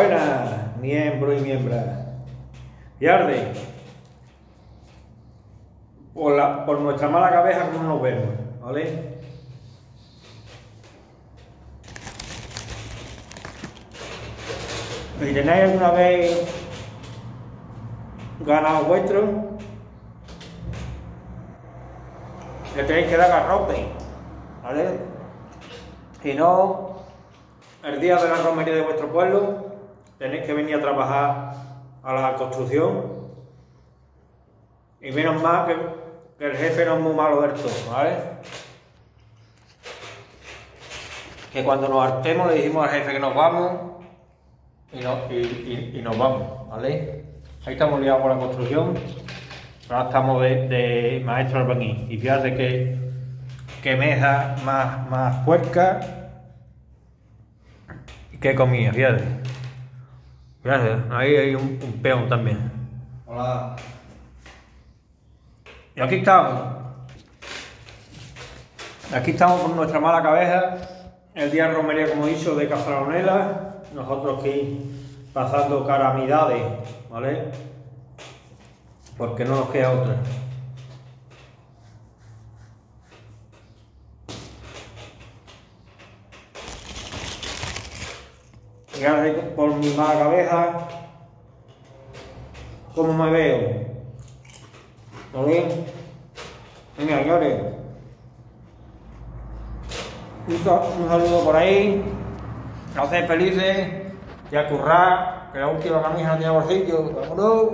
Buenas, miembro y miembra. Y arde. Por, por nuestra mala cabeza como nos vemos, ¿vale? Si tenéis alguna vez ganado vuestro, le tenéis que dar garrote, ¿vale? Si no, el día de la romería de vuestro pueblo, tenéis que venir a trabajar a la construcción. Y menos mal que, el jefe no es muy malo del todo, ¿vale? Que cuando nos hartemos le dijimos al jefe que nos vamos y, no, y, y, y nos vamos, ¿vale? Ahí estamos liados con la construcción. Ahora estamos de, de maestro albañil. Y fíjate que, que mesa más, más puerca que comida, fíjate. Fíjate, ahí hay un, un peón también. Hola. Y aquí estamos. Aquí estamos con nuestra mala cabeza. El día de romería, como he dicho, de Cazalonela. Nosotros aquí pasando calamidades, ¿vale? Porque no nos queda otra. Por mi mala cabeza, ¿cómo me veo? ¿Todo bien? Venga, señores. Un, sa- un saludo por ahí. A ser felices y a currar, que la última camisa no tiene bolsillo. ¡Vámonos!